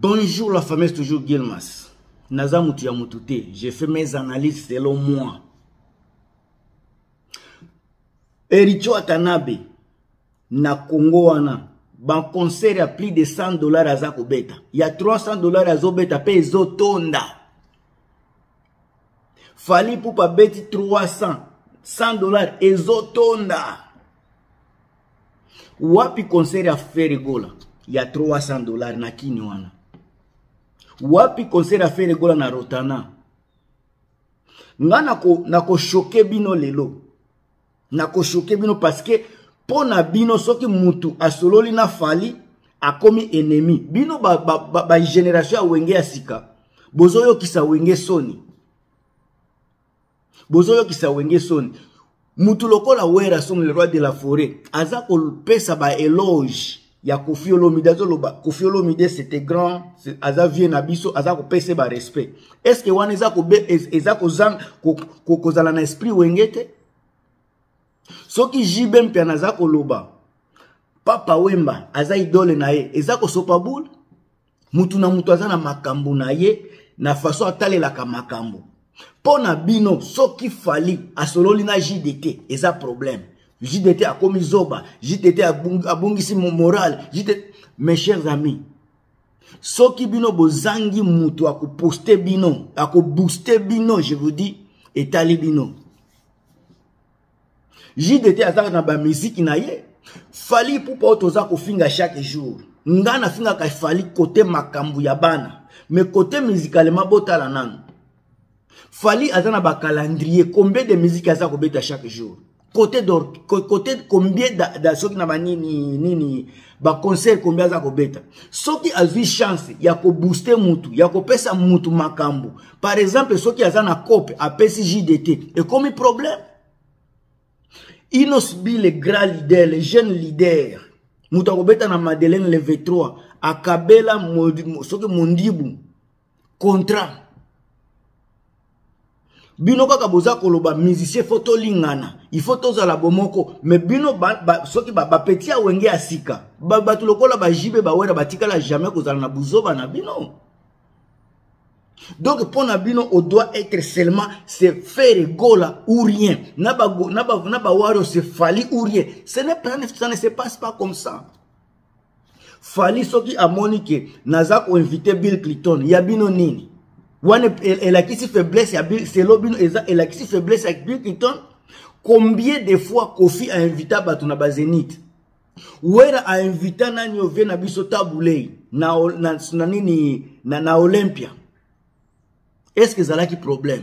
Bonjour la fameuse toujours Gilmas. Naza mutu ya mutu te. J'ai fait mes analyses selon moi. Ericho Atanabe na Congo wana ba concert ya plus de 100 dollars aza kobeta. Ya 300 dollars azobeta pe ezotonda. Fali Pupa beti 300 100 dollars ezotonda. wapi concert ya fere gola ya 300 dollars na kini wana wapi concert ya fere gola na rotana nga nakoshoke nako bino lelo nakoshoke bino parceke mpo na bino soki mutu asololi na fali akomi ennemi bino bageneration ba, ba, ba ya wenge ya sika bozoyokisa wenge soni bozoyokisa wenge soni mutu lokola werrason le roi de la forêt aza kopesa baeloge ya kofi olomide azoloba kofi olomide c'était grand aza vie na biso aza kopesa barespect est ce que wana eza kobe eza kozanga kozala na esprit wenge te soki jb mpiana aza koloba papa wemba aza idole na ye eza kosopa boule motu na motu aza na makambo na ye na faso atalelaka makambo mpo na bino soki fali asololi na jdt eza problème jdt akomi zoba jdt abungisi moral jdt mes chers amis soki bino bozangi motu akoposte bino akobooste bino je vous dis etali bino JDT azaka na ba musique na ye. Fali pupa oyo toza kofinga chaque jour. Nga na finga ka Fali côté makambu ya bana. Mais côté musicalement botala nanu. Fali aza na ba calendrier combien de musique aza kobeta chaque jour. Côté d'or côté combien da, da soki na ba nini nini baconcert kombi aza kobeta soki azwi chance ya kobooste mutu ya kopesa mutu makambo par exemple soki aza na cope apesi jdt ekomi problème inos bi le grand leader le jeune leader moto akobeta na madeleine le v3 akabela soki mondibu contrat bino kaka boza koloba musicien fo tolingana ifo tozala bomoko me bino ba, ba, soki bapeti ba ya wenge ya sika bato ba lokola bajibe bawera batikala jamais kozala na buzoba na bino donc mpo na bino odoit être seulement se faire egola ou rien na bawario ba, ba, ba se fali ou rien ce n'est pas ça ne se passe pas comme ça fali soki amoni ke naza koinvite bill cliton ya bino nini wana elakisi faiblesse ya bill selo bino eza elakisi faiblesse ya bill cliton combien de fois kofi ainvita bato na bazenite wera ainvita nani ovie na biso tabulei na, na, na nini na, na olympia est ce que ezalaki problème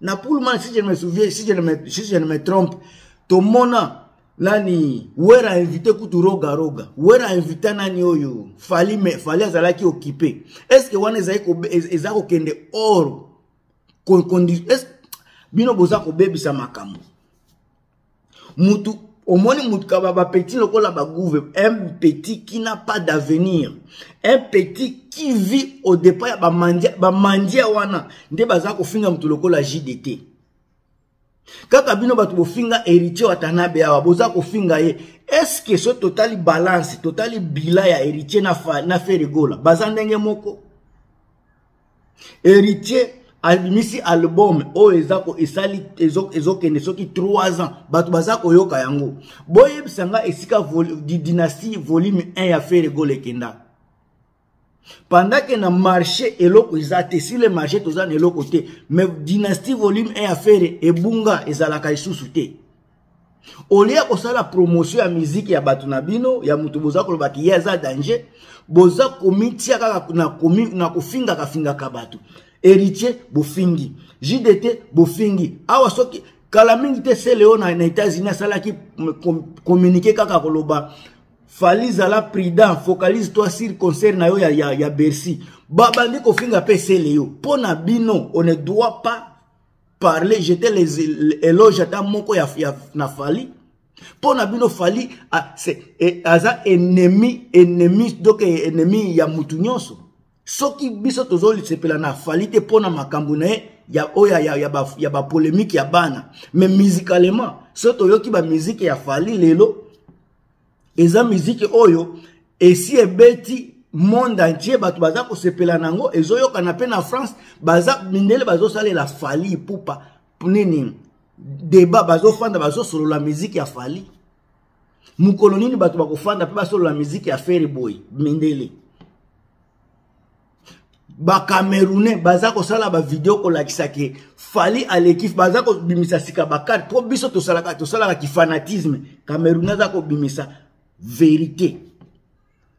na Pullman si je me souviens si je ne me, si je ne me trompe tomona nani wera invité kutu roga roga wera invita nani oyo fali me fali azalaki okipe estce wana ezali eza kokende or bino boza kobebisa makambo mutu omoni mutu kaba ba petit lokola ba gouve un petit qui n'a pas d'avenir un petit qui vit au départ ya bamandia bamandia wana nde baza kofinga mutu lokola jdt kaka bino bato bofinga héritier watanabe awa boza kofinga ye eske so totali balance totali bila ya héritier na, na ferigola baza ndenge moko Héritier abimisi album oyo eza ko esali ezokende soki 3 ans bato baza koyoka yango boyebisa nga esika vol, dynastie volume 1 ya fere gol ekenda pendant ke na marché eloko eza te si le marché toza na eloko te mais dynastie volume 1 ya fere ebunga ezalaka lisusu te olie ya kosala promotion ya miziki ya bato na bino ya moto boza koloba ki ye aza danger boza komitia kaka na kofingaka fingaka bato héritier bofingi jdt bofingi awa soki kala mingi te se leo na, na états-unis asalaki communiqué kaka koloba fali zala prudent focalise toi sur concert na yo ya, ya, ya bercy babandi kofinga mpe se leo mpo na bino on ne doit pas parler jete les éloge ata moko ya, ya na fali mpo na bino fali a, se, e, aza ennemi ennemi donc e, ennemi ya mutu nyonso soki biso tozolisepela na fali te mpo na makambo na ye ya oyo ya, ya, ba, ya bapolemike ya bana mais musicalement soki toyoki bamizike ya fali lelo eza miziki oyo esi ebeti monde entier bato baza kosepela na yango ezoyokana mpe na france baza mindele bazosalela fali pupa nini deba bazofanda bazosolola miziki ya fali mokolo nini bato bakofanda mpe basolola miziki ya feri boy mindele bacamerounais baza kosala bavideo kolakisa ke fali aleki baza kobimisa sika bakarte mpo biso tosalaka tosalaka kifanatisme camerounais aza kobimisa verité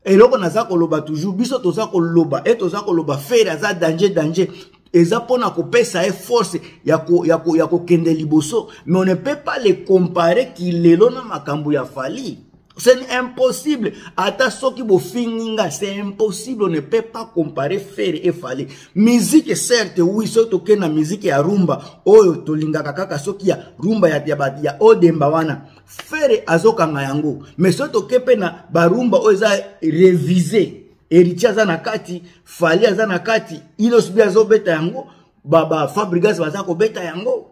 eloko naza koloba toujours biso toza koloba e toza koloba fere aza danger danger eza mpona kopesa ye force ya kokende ya ko, ya ko liboso mais on ne peut pas le comparer kilelo na makambo ya fali C'est impossible. Ata soki bofinginga, c'est impossible. On ne peut pas comparer faire et fallait. Musique, certes, oui, soki toke na musique ya rumba, oyo tolingaka kaka soki ya rumba ya, ya, ya odemba wana. Faire azokanga yango. Mais soki toke pe na barumba oyo eza reviser. Heritier aza na kati, Fally aza na kati, Inosbi azobeta yango, ba, ba Fabrigas baza kobeta yango.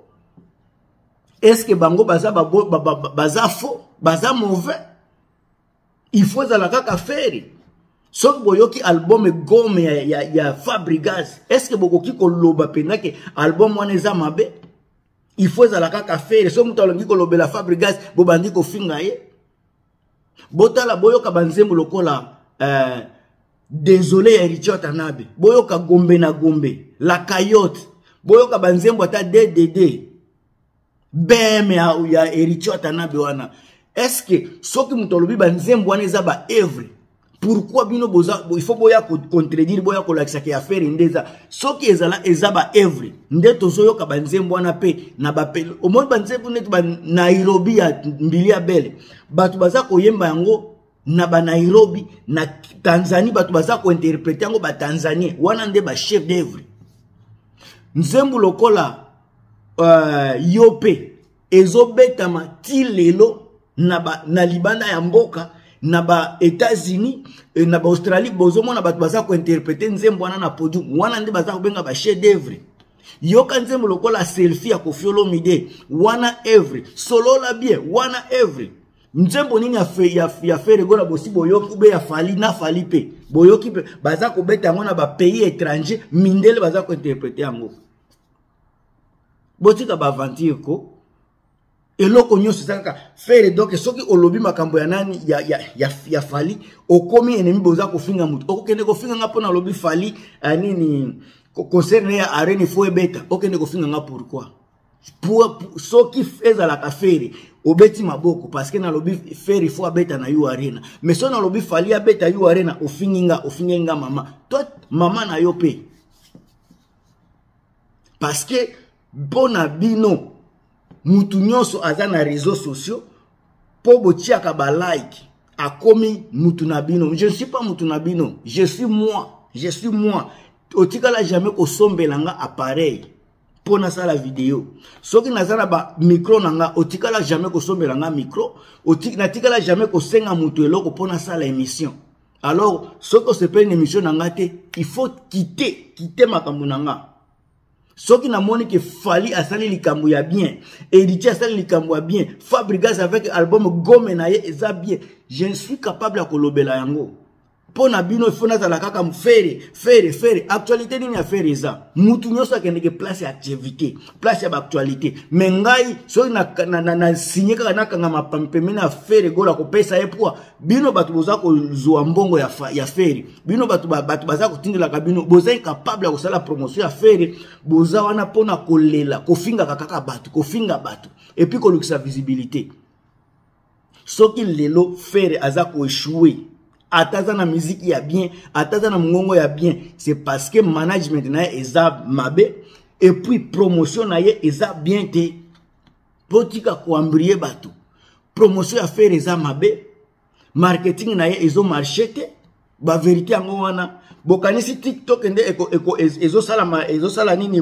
est ce que bango baza babo, ba, ba, ba, baza faux baza mauvais il faut ezala kaka feri soki boyoki album egome ya, ya, ya fabrigas est ce que bokoki koloba mpenza ke album wana eza mabe il faut ezala kaka feri soki moto alongi kolobela fabrigas bobandi kofinga ye botala boyoka banzembo lokola euh, désolé ya héritier watanabe boyoka gombe na gombe la cayote boyoka banzembo ata ddd bm ya, ya héritier watanabe wana estce soki moto alobi banzembo wana eza baevre pourquoi bino boza il faut boya ko contredire boya ko lakisa ke affaire ndeza soki ezala eza ba œuvre nde tozo yoka ba nzembo wana pe na ba pelo au moins ba nzembo net ba Nairobi ya mbilia belle batu baza ko yemba yango na ba Nairobi na Tanzanie batu baza ko interpreter yango ba Tanzanien wana nde ba chef d'œuvre nzembo lokola euh, yope ezobetama ti lelo na, ba, na libanda ya mboka na ba États-Unis eh, na ba Australie bozomona bato baza kointerprete nzembo wana na podium wana nde baza kobenga ba chef d'œuvre yoka nzembo lokola selfie ya Koffi Olomide wana œuvre solola bien wana œuvre nzembo nini ya, fe, ya, ya ferego na bosi boyoki ube ya fali na fali mpe boyoki mpe baza kobeta yango na bapays étranger mindele baza kointerprete yango botika ba aventure ko eloko nyonso eza kaka fere donc soki olobi makambo ya nani ya, ya, ya, ya fali okomi enemi boza kofinga motu okokende kofinga nga mpona alobi fali uh, nini concert na ya arene fo ebeta okende kofinga nga pourquoi pour, pour, soki ezalaka fere obeti maboko parceke nalobi fere fo abeta na yo arena mais soki nalobi fali abeta yo arena ofingi nga ofingi nga mama to mama na yo mpe parce que mpo na bino mutu nyonso aza na réseau sociaux mpo botiaka balike akomi mutu na bino je ne suis pas mutu na bino je suis moi je suis moi otikala jamais kosombela nga appareil mpo nasala video soki naza na bamikro na nga otikala jamais kosombela nga mikro natikala jamais kosenga moto eloko mpo nasala émission alors soki osepeli na émission na nga te il faut kite kite makambo na nga soki namoni ke fali asali likambo ya bien editi asali likambo ya bien fabrigas avec album gome na ye eza bien je ne suis capable ya kolobela yango mpo na bino ifo nazala kaka fere fere fere actualité nini ya fere eza mutu nyonso akendeke place ya activité place ya baactualité me ngai soki na, na, na, na signe kaka nakangama pempemene ya fere gola kopesa ye poa bino bato boza kozwa mbongo ya, ya feri bino bato bato baza kotindelaka bino boza incapable ya kosala promotion ya feri boza wana mpona kolela kofingaka kaka bato kofinga bato epuis kolukisa visibilité soki lelo fere aza koechoue ata aza na miziki ya bien ata aza na mongongo ya bien c'est parce que management na ye eza mabe epuis promotion na ye eza bien te botika koambrie bato promotion ya fere eza mabe marketing na ye ezo marche te baverité yango wana bokanisi tiktok nde ezosalama ezo nini